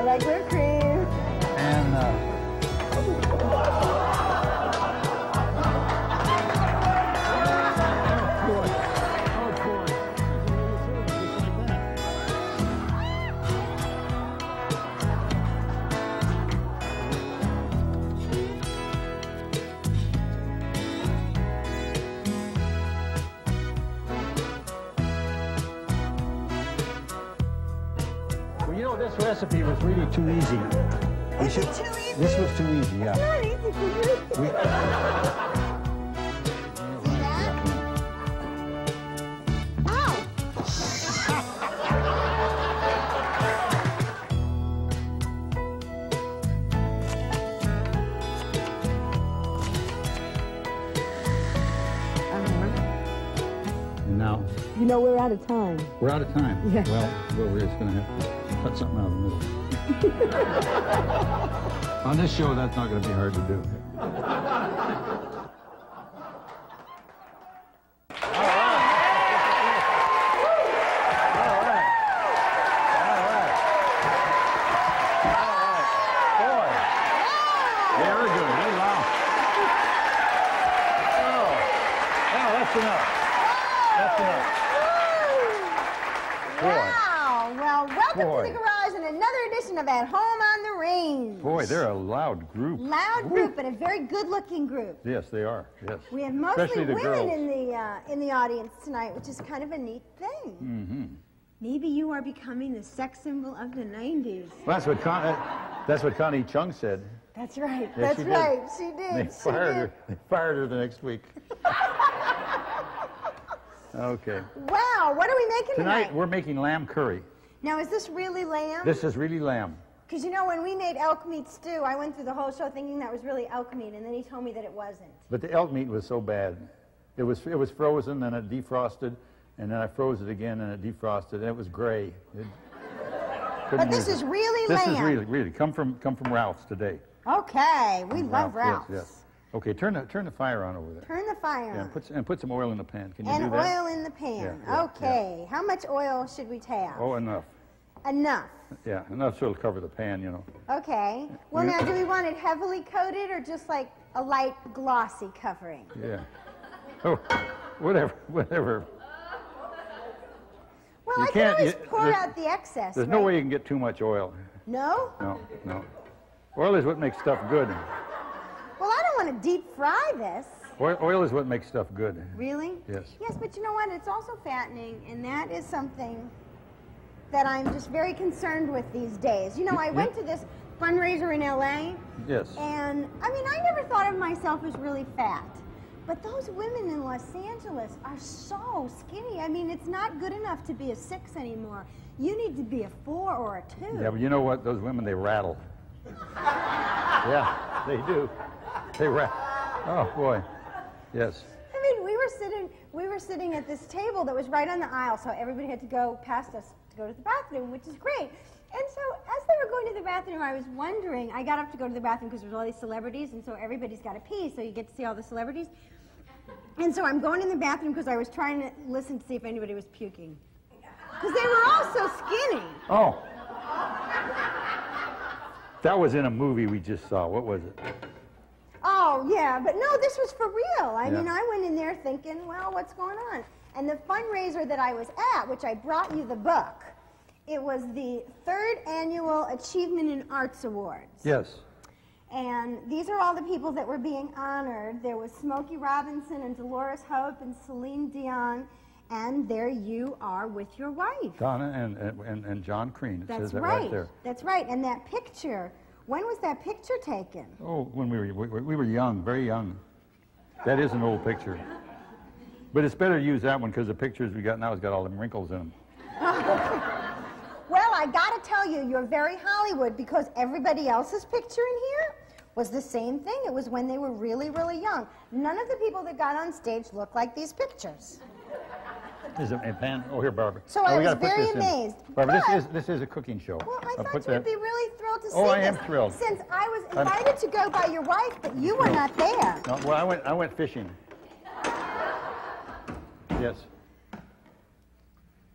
I like whipped cream. Know, we're out of time. we're out of time. Yeah. Well, well, we're just going to have to cut something out of the middle. On this show, that's not going to be hard to do. Very good. Very loud. Oh, oh, that's enough. That's enough. Boy. Wow. Well, welcome Boy. to the garage and another edition of At Home on the Range. Boy, they're a loud group. Loud group and a very good-looking group. Yes, they are. Yes. We have mostly women girls. in the uh, in the audience tonight, which is kind of a neat thing. Mm-hmm. Maybe you are becoming the sex symbol of the '90s. Well, that's what Con- uh, that's what Connie Chung said. That's right. Yes, That's she right. She did. They she fired did. her. They fired her the next week. okay. Wow. What are we making Tonight tonight? we're making lamb curry. Now, is this really lamb? This is really lamb. Because you know, when we made elk meat stew, I went through the whole show thinking that was really elk meat, and then he told me that it wasn't. But the elk meat was so bad. It was it was frozen, then it defrosted, and then I froze it again, and it defrosted, and it was gray. It, But this is it. really This lamb. is really really come from come from Ralph's today. Okay, we love Ralph, Ralph's. Yes, yes. Okay, turn the turn the fire on over there. Turn the fire Yeah, on. put and put some oil in the pan. Can you and do that? And oil in the pan. Yeah, yeah, okay. How much oil should we have? Oh, enough. Enough. Yeah, enough so it'll cover the pan, you know. Okay. Well, now, do we want it heavily coated or just like a light glossy covering? Yeah. Oh, whatever, whatever. Well, You I can can't- always you- pour out the excess. There's no way you can get too much oil. No? No, no. Oil is what makes stuff good. Well, I don't want to deep fry this. Oil, oil is what makes stuff good. Really? Yes. Yes, but you know what? It's also fattening, and that is something that I'm just very concerned with these days. You know, I went to this fundraiser in LA, Yes. and I mean, I never thought of myself as really fat. But those women in Los Angeles are so skinny. I mean, it's not good enough to be a six anymore. You need to be a four or a two. Yeah, but you know what? Those women, they rattle. yeah, they do. They rattle. Oh, boy. Yes. I mean, we were sitting we were sitting at this table that was right on the aisle, so everybody had to go past us to go to the bathroom, which is great. And so as they were going to the bathroom, I was wondering, I got up to go to the bathroom because there's all these celebrities, and so everybody's got to pee, so you get to see all the celebrities. And so I'm going in the bathroom because I was trying to listen to see if anybody was puking. Because they were all so skinny. Oh. That was in a movie we just saw. What was it? Oh, yeah, but no, this was for real. I Yeah. mean, I went in there thinking, well, what's going on? And the fundraiser that I was at, which I brought you the book, it was the third annual Achievement in Arts Awards. Yes. And these are all the people that were being honored. There was Smokey Robinson and Dolores Hope and Celine Dion. And there you are with your wife. Donna and, and, and John Crean. It That's says that right. right there. That's right. And that picture, when was that picture taken? Oh, when we were, we, we were young, very young. That is an old picture. But it's better to use that one because the pictures we got now has got all them wrinkles in them. Well, I gotta tell you, you're very Hollywood because everybody else's picture in here was the same thing. It was when they were really, really young. None of the people that got on stage looked like these pictures. Is it a pan? Oh, here, Barbara. So oh, I we was very amazed. Barbara, this is this is a cooking show. Well, I I'll thought put you would be really thrilled to see Oh, I this. am thrilled. Since I was I'm- invited to go by your wife, but you were not there. No, well, I went I went fishing. Yes.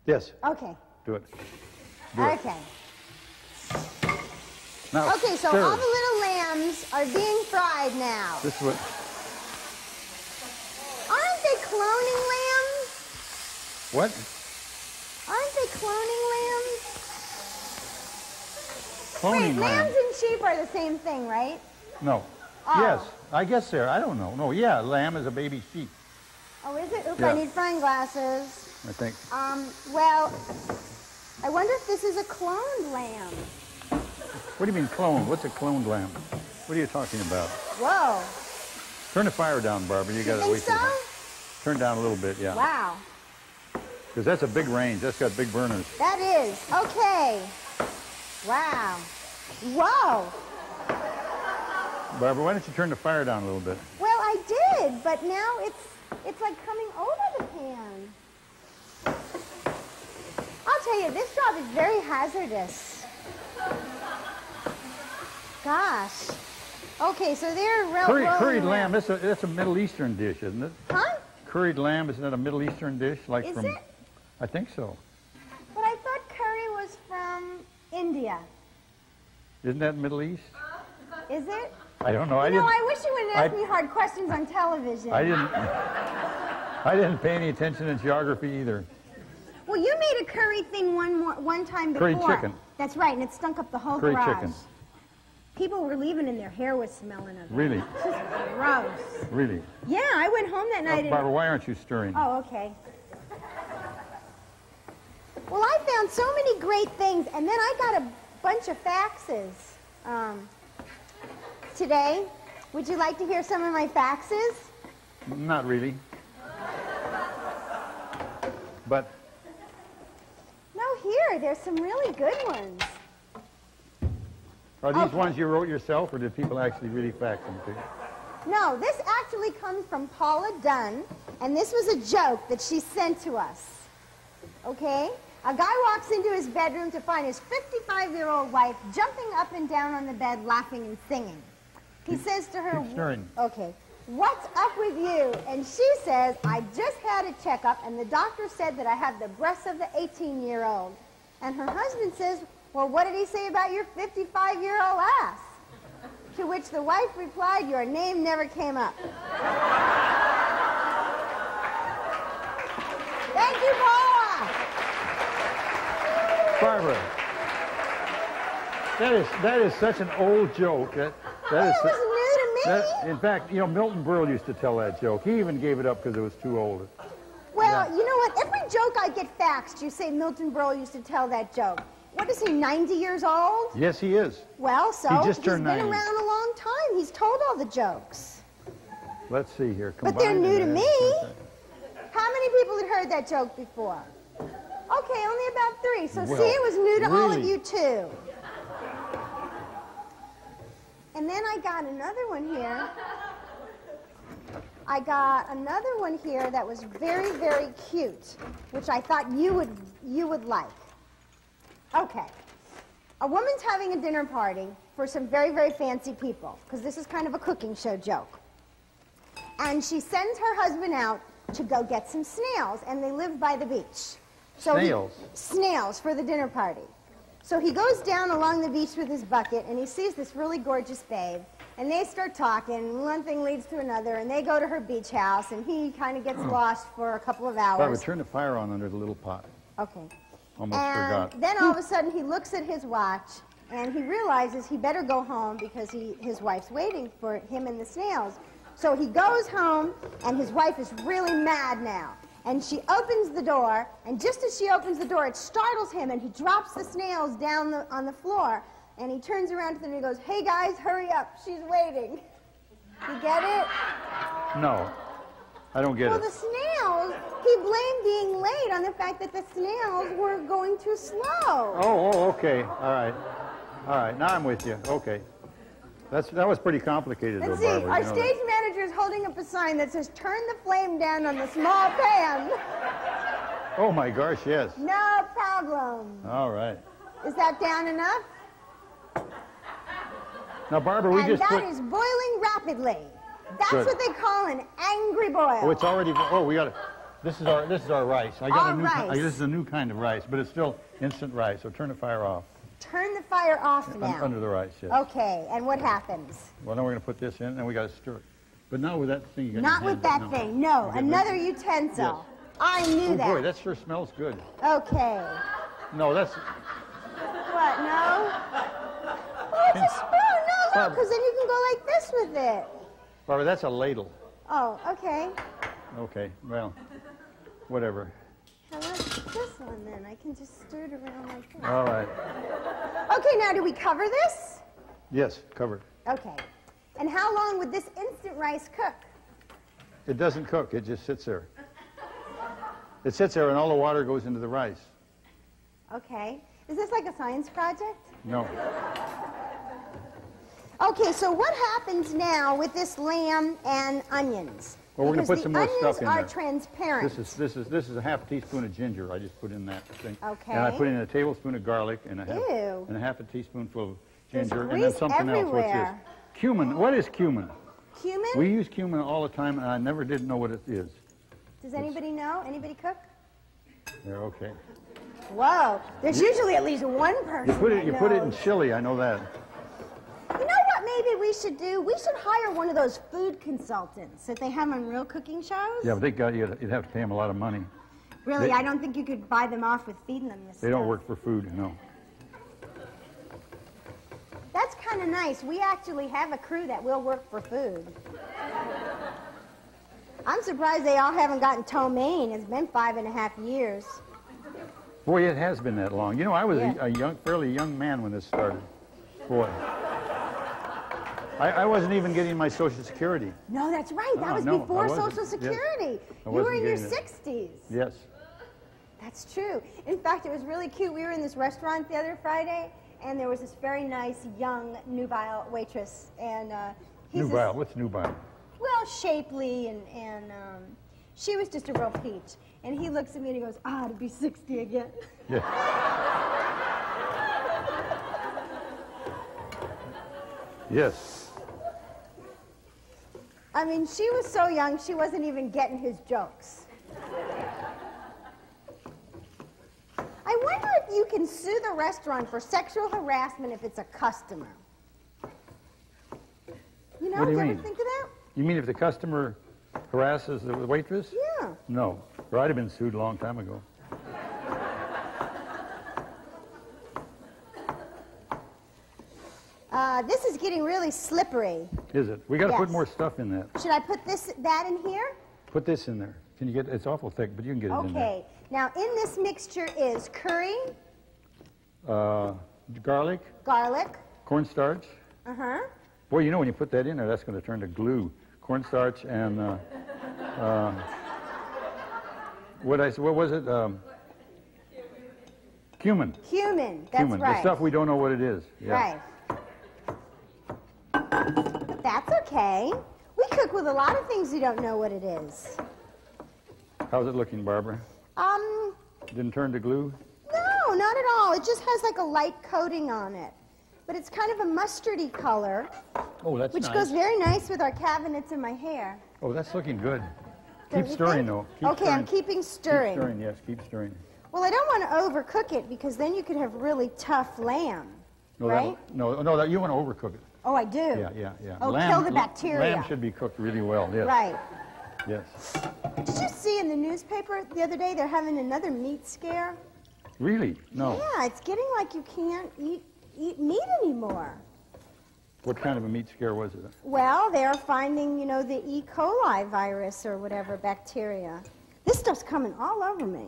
Yes. Okay. Do it. Do it. Okay. Now, Okay, so all the little lambs are being fried now. This is what. Aren't they cloning lambs? What? Aren't they cloning lambs? Cloning Wait, lamb. lambs and sheep are the same thing, right? No. Oh. Yes, I guess there. I don't know. No, yeah, lamb is a baby sheep. Oh, is it? Oop, Yeah. I need frying glasses. I think. Um, well, I wonder if this is a cloned lamb. What do you mean cloned? What's a cloned lamb? What are you talking about? Whoa. Turn the fire down, Barbara. You You got to wait. so? Turn down a little bit, yeah. Wow. Because that's a big range. That's got big burners. That is. Okay. Wow. Whoa. Barbara, why don't you turn the fire down a little bit? Well, I did, but now it's it's like coming over the pan. I'll tell you, this job is very hazardous. Gosh. Okay, so they're ro- rolling curried lamb, that's a, that's a Middle Eastern dish, isn't it? Huh? Curried lamb, isn't that a Middle Eastern dish? Like Is from, it? I think so. But I thought curry was from India. Isn't that Middle East? Is it? I don't know. I no. I wish you wouldn't ask I- me hard questions on television. I didn't. I didn't pay any attention in geography either. Well, you made a curry thing one more, one time before. Curried chicken. That's right, and it stunk up the whole Curried garage. chicken. People were leaving and their hair was smelling of it. Really, Just gross. really. Yeah, I went home that night and. Barbara, why aren't you stirring? Oh, okay. Well, I found so many great things, and then I got a bunch of faxes um, today. Would you like to hear some of my faxes? Not really. But No, here. There's some really good ones. are these Okay. ones you wrote yourself, or did people actually really fax them to you? No, this actually comes from Paula Dunn, and this was a joke that she sent to us. Okay? A guy walks into his bedroom to find his 55-year-old wife jumping up and down on the bed, laughing and singing. He says to her, keep stirring. "Okay, what's up with you?" And she says, "I just had a checkup, and the doctor said that I have the breasts of the 18-year-old." And her husband says, "Well, what did he say about your 55-year-old ass?" To which the wife replied, Your name never came up. Thank you, Paula. Barbara, that is that is such an old joke. That that is. new to me. That, in fact, you know, Milton Berle used to tell that joke. He even gave it up because it was too old. well, yeah. you know what? Every joke I get faxed, you say Milton Berle used to tell that joke. What is he, 90 years old? Yes, he is. Well, so He just he's turned been 90. around a long time. He's told all the jokes. Let's see here. But they're new to me. How many people had heard that joke before? Okay, only about three. So Well, see, it was new to all of you too. And then I got another one here. I got another one here that was very, very cute, which I thought you would you would like. Okay. A woman's having a dinner party for some very, very fancy people, because this is kind of a cooking show joke. And she sends her husband out to go get some snails, and they live by the beach. So he- Snails? snails for the dinner party. So he goes down along the beach with his bucket, and he sees this really gorgeous babe. And they start talking, and one thing leads to another, and they go to her beach house, and he kind of gets lost for a couple of hours. Barbara, turn the fire on under the little pot. Okay. Almost and forgot. then all of a sudden he looks at his watch and he realizes he better go home because he, his wife's waiting for him and the snails. So he goes home and his wife is really mad now. And she opens the door, and just as she opens the door, it startles him, and he drops the snails down the, on the floor. And he turns around to them and he goes, Hey guys, hurry up, she's waiting. You get it? No, I don't get Well, it. the snails, he blamed being late on the fact that the snails were going too slow. Oh, oh, okay. All right. All right. Now I'm with you. Okay. That's that was pretty complicated, And though, see, Barbara. our stage manager is holding up a sign that says, turn the flame down on the small pan. Oh my gosh, yes. No problem. All right. Is that down enough? Now, Barbara, we and just that put. is boiling rapidly. That's Good. what they call an angry boil. Oh, it's already. Oh, we got. it. This is our. This is our rice. I got Our a new. rice. this is a new kind of rice, but it's still instant rice. So turn the fire off. Turn the fire off now. Under the rice, yes. Okay, and what happens? Well, now we're going to put this in, and we got to stir it. But not with that thing. you got in Not with that no. thing. No, Okay, another utensil. Yes. I knew Oh that. boy, that sure smells good. Okay. No, that's What? No. Oh, it's a spoon. No, look, because then you can go like this with it. Barbara. That's a ladle. Oh, okay. Okay, well, whatever. This one then? I can just stir it around like this. All right. Okay, now do we cover this? Yes, covered. Okay. And how long would this instant rice cook? It doesn't cook. It just sits there. It sits there, and all the water goes into the rice. Okay. Is this like a science project? No. Okay, so what happens now with this lamb and onions? Well, we're gonna put some more stuff in are there. transparent. This is this is this is a half teaspoon of ginger. I just put in that thing. And I put in a tablespoon of garlic and a half Ew. and a half a teaspoonful of ginger and then something else. What's this? Cumin. What is cumin? Cumin? We use cumin all the time, and I never did know what it is. Does anybody know? Anybody cook? Yeah, okay. Whoa, there's usually at least one person. You put it. You put it in chili. I know that. You know? Maybe we should do. We should hire one of those food consultants that they have on real cooking shows. Yeah, but they got you. You'd have to pay them a lot of money. Really, They- I don't think you could buy them off with feeding them this They don't work for food. No. That's kind of nice. We actually have a crew that will work for food. I'm surprised they all haven't gotten ptomaine. It's been five and a half years. Boy, it has been that long. You know, I was Yeah. a, a young, fairly young man when this started. Boy. I, I wasn't even getting my Social Security. No, that's right. That Oh, was no, before. Social Security. I You were in your it. 60s. Yes. That's true. In fact, it was really cute. We were in this restaurant the other Friday, and there was this very nice young nubile waitress, and uh, he's this- What's nubile? well, shapely, and and um, she was just a real peach. And he looks at me and he goes, "Ah, to be 60 again." Yeah. yes. I mean, she was so young, she wasn't even getting his jokes. I wonder if you can sue the restaurant for sexual harassment if it's a customer. You know, What do you ever mean? think of that? You mean if the customer harasses the waitress? Yeah. No. Or I'd have been sued a long time ago. Uh, this is getting really slippery. Is it? We got to put more stuff in that. Should I put this, that in here? Put this in there. Can you get? It's awful thick, but you can get it in there. Okay. Now, in this mixture is curry, Uh, garlic, garlic. cornstarch. Uh huh. Boy, you know when you put that in there, that's going to turn to glue. Cornstarch and uh, uh, what I what was it? Um, cumin. Cumin. That's cumin. right. The stuff we don't know what it is. Yeah. Right. That's okay. We cook with a lot of things we don't know what it is. How's it looking, Barbara? Um, Didn't turn to glue? no, not at all. It just has like a light coating on it. But it's kind of a mustardy color, Oh, that's which nice. goes very nice with our cabinets and my hair. Oh, that's looking good. Don't Keep stirring, think? though. Keep okay, stirring. I'm keeping stirring. Keep stirring, yes. Keep stirring. Well, I don't want to overcook it because then you could have really tough lamb, No, right? no, no, that, you want to overcook it. Oh, I do. Yeah, yeah, yeah. Oh, kill the bacteria. Lamb should be cooked really well. Yes. Right. Yes. Did you see in the newspaper the other day they're having another meat scare? Really? No. Yeah, it's getting like you can't eat eat meat anymore. What kind of a meat scare was it? Well, they're finding, you know, the E. coli virus or whatever bacteria. This stuff's coming all over me.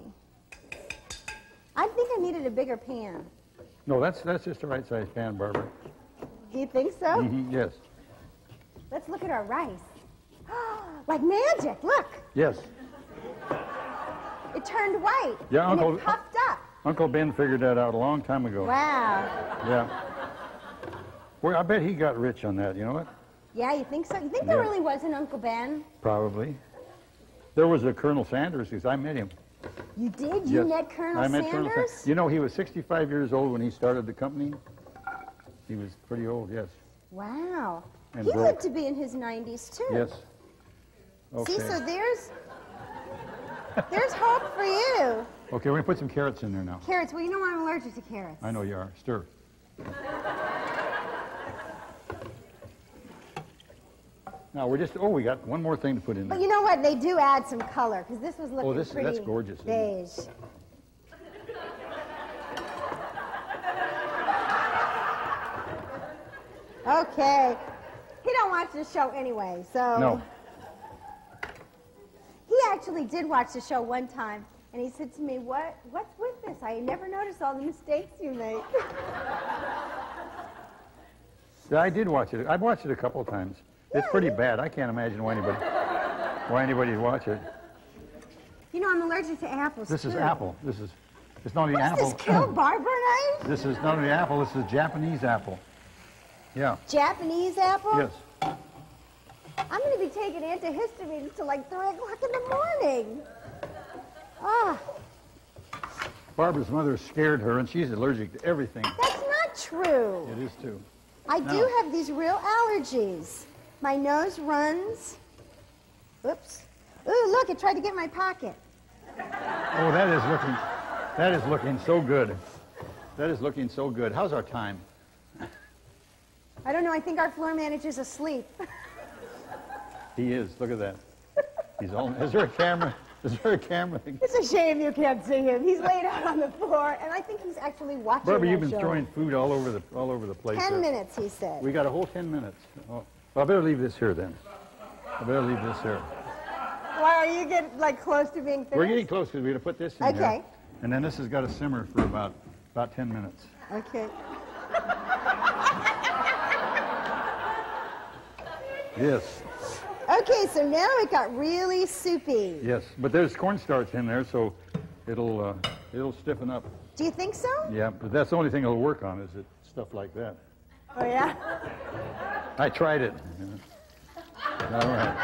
I think I needed a bigger pan. No, that's that's just the right size pan, Barbara. Do you think so? hmm yes. Let's look at our rice. like magic, look. Yes. It turned white. Yeah, and Uncle- it puffed up. Uncle Ben figured that out a long time ago. Wow. Yeah. Well, I bet he got rich on that. You know what? Yeah, you think so? You think there really was an Uncle Ben? Probably. There was a Colonel Sanders because I met him. You did? You Yes. met Colonel Sanders? I met Sanders? Colonel Sa- You know, he was 65 years old when he started the company. He was pretty old, yes. Wow. And he broke. lived to be in his 90s, too. Yes. Okay. See, so there's there's hope for you. Okay, we're going to put some carrots in there now. Carrots. Well, you know I'm allergic to carrots. I know you are. Stir. Now we're just, oh, we got one more thing to put in There. But you know what? They do add some color because this was oh, looking Oh, this- pretty that's gorgeous, beige. Okay. He don't watch the show anyway, so. No. He actually did watch the show one time, and he said to me, "What? What's with this? I never noticed all the mistakes you make." Yeah, I did watch it. I've watched it a couple of times. It's pretty bad. I can't imagine why anybody, why anybody'd watch it. you know, I'm allergic to apples. This is apple. This is, it's not only apple. this kill Barbara and I? This is not only apple, this is Japanese apple. Yeah, Japanese apple? yes. I'm going to be taking antihistamines until like 3 o'clock in the morning. Ah, Barbara's mother scared her, and she's allergic to everything. that's not true. It is too. I do have these real allergies. My nose runs. Oops. Ooh, look, it tried to get my pocket. Oh, that is looking, that is looking so good. That is looking so good. How's our time? I don't know, I think our floor manager's asleep. He is. Look at that. He's all. Is there a camera? Is there a camera? It's a shame you can't see him. He's laid out on the floor, and I think he's actually watching Barbara, you've been show. throwing food all over the all over the place. Ten there. minutes, he said. We got a whole ten minutes. Oh, well, I better leave this here then. I better leave this here. Why are you getting like close to being finished? We're getting close because we're going to put this in here. Okay. And then this has got to simmer for about about ten minutes. Okay. Yes. Okay, so now it got really soupy. Yes. But there's cornstarch in there, so it'll uh, it'll stiffen up. Do you think so? Yeah. But that's the only thing it'll work on is it stuff like that. Oh yeah. I tried it. All right.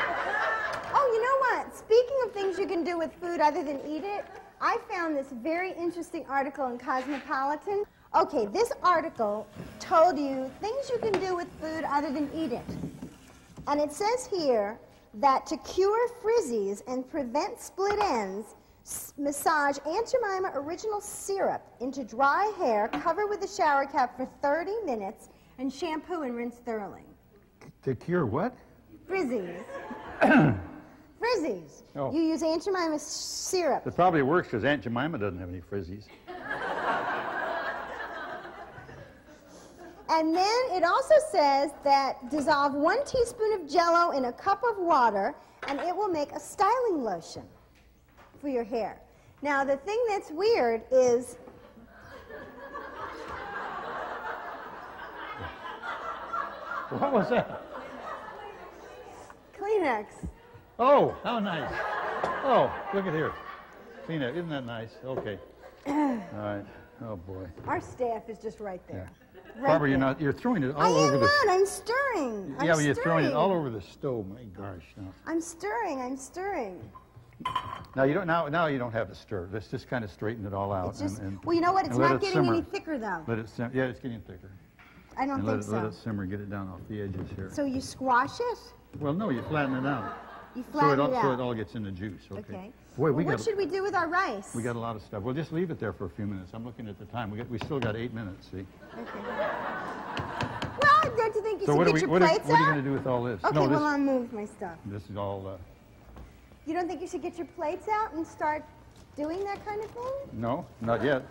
Oh, you know what? Speaking of things you can do with food other than eat it, I found this very interesting article in Cosmopolitan. Okay, this article told you things you can do with food other than eat it. And it says here that to cure frizzies and prevent split ends, massage Aunt Jemima original syrup into dry hair, cover with a shower cap for 30 minutes, and shampoo and rinse thoroughly. To cure what? Frizzies. Frizzies. Oh. You use Aunt Jemima's syrup. It probably works because Aunt Jemima doesn't have any frizzies. And then it also says that dissolve one teaspoon of jello in a cup of water and it will make a styling lotion for your hair. Now, the thing that's weird is What was that? Kleenex. Oh, how nice. Oh, look at here. Kleenex, isn't that nice? Okay. All right. Oh boy. Our staff is just right there. Right Barbara, you're not. You're throwing it all I over am the. not. I'm stirring. I'm yeah, but you're throwing it all over the stove. My gosh. No. I'm stirring. I'm stirring. Now you don't. Now, now you don't have to stir. Let's just kind of straighten it all out. It's just, and, and, well, you know what? It's not it getting simmer. any thicker though. Let it sim- Yeah, it's getting thicker. I don't And let think it, so. let it simmer. Get it down off the edges here. So you squash it? well, no, you flatten it out. You So it, all, it so it all gets in the juice. Okay. Okay. Boy, we Well, what got should we do with our rice? we got a lot of stuff. We'll just leave it there for a few minutes. I'm looking at the time. We got we still got eight minutes. See. Okay. Well, don't you think you So should what get we? your What plates what are you out? going to do with all this? Okay, no, this, well, I'll move my stuff. this is all. Uh, You don't think you should get your plates out and start doing that kind of thing? no, not yet.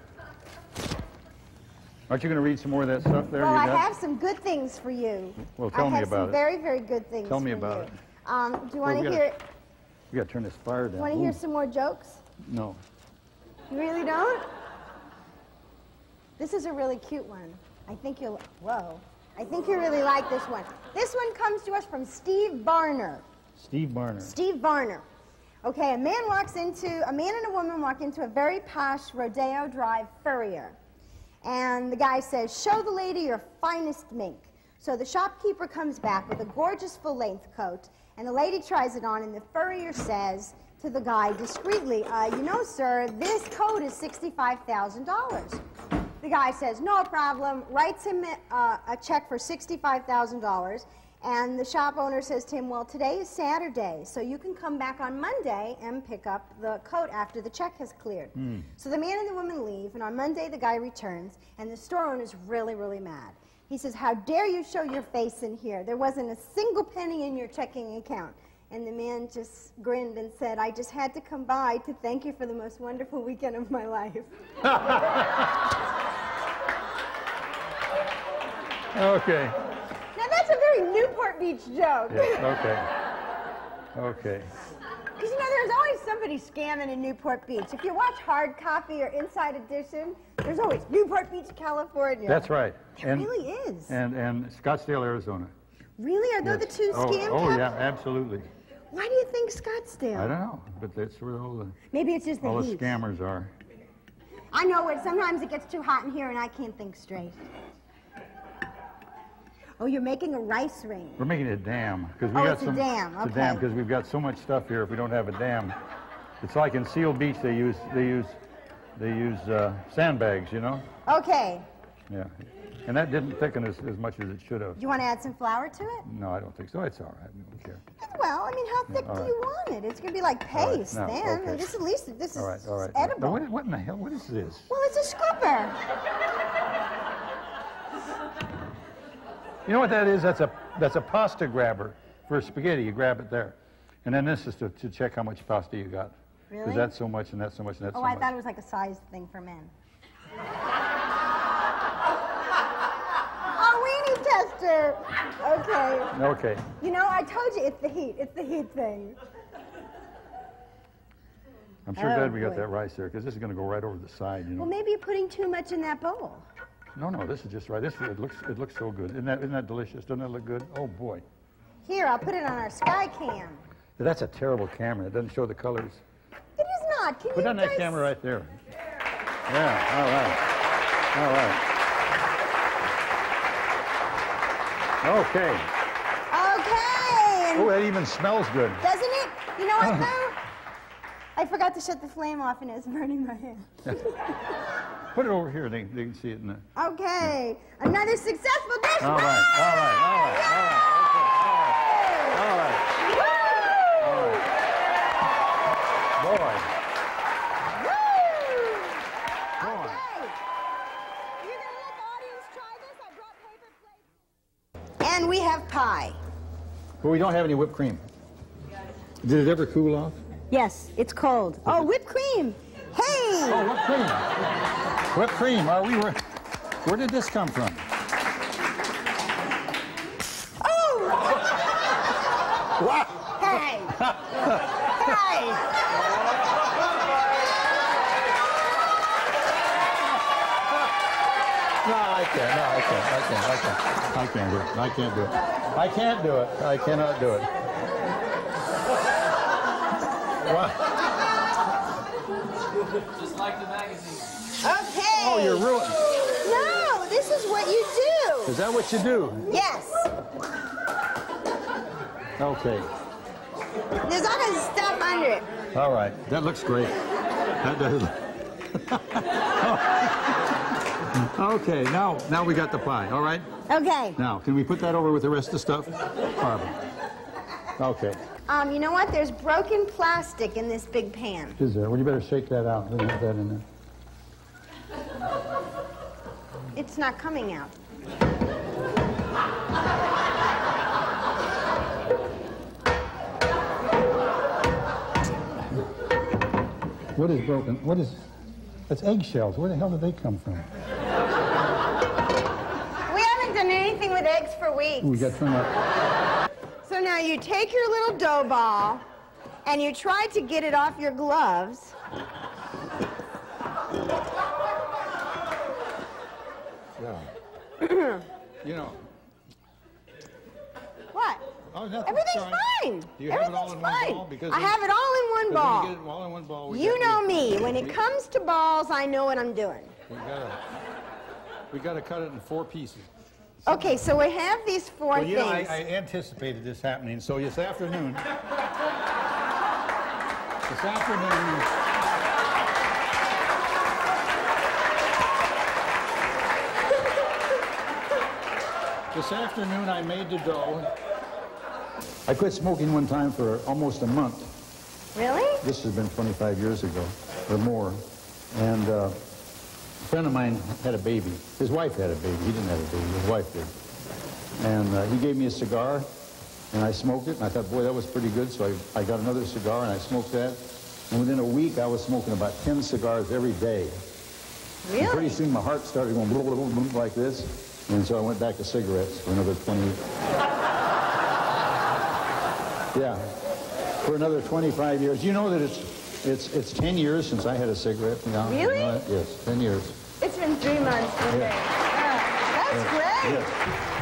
Aren't you going to read some more of that stuff there? well, I got? have some good things for you. Well, tell I me have about some it. very, very good things for you. Tell me about you. it. Um, do you want to gotta- hear? We got to turn this fire down. Want to hear some more jokes? No. You really don't? This is a really cute one. I think you'll. Whoa. I think you really like this one. This one comes to us from Steve Barner. Steve Barner. Steve Varner. Okay, a man walks into, a man and a woman walk into a very posh Rodeo Drive furrier. And the guy says, Show the lady your finest mink. So the shopkeeper comes back with a gorgeous full length coat, and the lady tries it on, and the furrier says to the guy discreetly, uh, You know, sir, this coat is $65,000. The guy says, No problem, writes him uh, a check for $65,000, And the shop owner says to him, Well, today is Saturday, so you can come back on Monday and pick up the coat after the check has cleared. So the man and the woman leave, and on Monday the guy returns, and the store owner is really, really mad. He says, How dare you show your face in here? There wasn't a single penny in your checking account. And the man just grinned and said, I just had to come by to thank you for the most wonderful weekend of my life. Okay. Now that's a very Newport Beach joke. Yeah, okay. Okay. Because you know, there's always somebody scamming in Newport Beach. If you watch Hard Copy or Inside Edition, there's always Newport Beach, California. That's right. There really is. And, and Scottsdale, Arizona. really? Are those Yes. the two oh, scam Oh, yeah, absolutely. Why do you think Scottsdale? I don't know, but that's where all the, uh, Maybe it's just the all the scammers are. I know it. Sometimes it gets too hot in here and I can't think straight. Oh, you're making a rice ring. We're making a dam because we Oh, got it's a some. dam, It's a dam okay. because we've got so much stuff here. If we don't have a dam, it's like in Seal Beach. They use they use they use uh, sandbags. You know. Okay. Yeah. And that didn't thicken as, as much as it should have. Do you want to add some flour to it? No, I don't think so. It's all right. We don't care. Well, I mean, how thick do right. you want it? It's going to be like All right, paste now, then. okay. This at least this All right. is All right. edible. What, what in the hell? What is this? Well, it's a scooper. You know what that is? That's a that's a pasta grabber for spaghetti. You grab it there, and then this is to, to check how much pasta you got. Really? Because that's so much, and that's so much, and that's Oh, so I much. thought it was like a size thing for men. oh, weenie tester. Okay. Okay. You know, I told you it's the heat. It's the heat thing. I'm sure Oh, glad we got oh, that rice there, because this is going to go right over the side. You know. Well, maybe you're putting too much in that bowl. No, no, this is just right. This it looks it looks so good. Isn't that isn't that delicious? Doesn't that look good? Oh boy. Here, I'll put it on our sky cam. That's a terrible camera. It doesn't show the colors. It is not. Can Put on that camera right there. Yeah. All right. All right. Okay. Okay. Oh, that even smells good. Doesn't it? You know what, though? I forgot to shut the flame off and it's burning my hand. Put it over here. They, they can see it in the. Okay. Another successful dish. All right. All right. All right. All right. All right. All right. All right. Boy. Boy. You're gonna let the audience try this? I brought paper plates. And we have pie. But we don't have any whipped cream. Did it ever cool off? Yes, it's cold. Oh, whipped cream. Hey! Oh, whipped cream. Whipped cream. Are we? Where did this come from? Oh! What? Hey! hey! No, I can't. No, I can't. I can't. I can't. I can't do it. I can't do it. I can't do it. I cannot do it. What? Just like the magazine. Okay. Oh, you're ruined. No, this is what you do. Is that what you do? Yes. Okay. There's all kinds of stuff under it. All right. That looks great. That does. okay. Now, now we got the pie. All right. Okay. Now, can we put that over with the rest of the stuff? Barbara. Okay. Um, you know what? There's broken plastic in this big pan. Is there? Well, you better shake that out. Don't have that in there. It's not coming out. What is broken? What is? That's eggshells. Where the hell did they come from? We haven't done anything with eggs for weeks. Ooh, we got some up. So now you take your little dough ball and you try to get it off your gloves. Yeah. you know. What? Oh, nothing. Everything's Sorry. fine. You Everything's all in one fine. ball? Because I have it all in one ball. You get it all in one ball, You know we- me. When it comes to balls, I know what I'm doing. We gotta, we gotta cut it in four pieces. Okay, so we have these four Well, you know, I. I anticipated this happening, so this afternoon, this afternoon, this afternoon I made the dough, I quit smoking one time for almost a month. Really? This has been 25 years ago or more. And uh, a friend of mine had a baby. His wife had a baby. He didn't have a baby. His wife did. And uh, he gave me a cigar, and I smoked it, and I thought, boy, that was pretty good. So I, I got another cigar, and I smoked that. And within a week, I was smoking about 10 cigars every day. Really? And pretty soon, my heart started going boom, boom, boom, like this. And so I went back to cigarettes for another 20. yeah, for another 25 years. You know that it's it's it's 10 years since I had a cigarette. Yeah, Really? Yes, 10 years. It's been three months. Okay. Yeah. That's great. Yes. Yeah.